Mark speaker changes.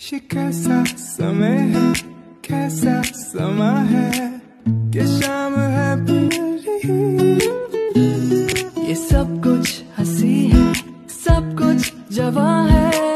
Speaker 1: ये कैसा समय है? कैसा समा है? कि शाम है
Speaker 2: ये सब कुछ हँसी है, सब कुछ जवा है।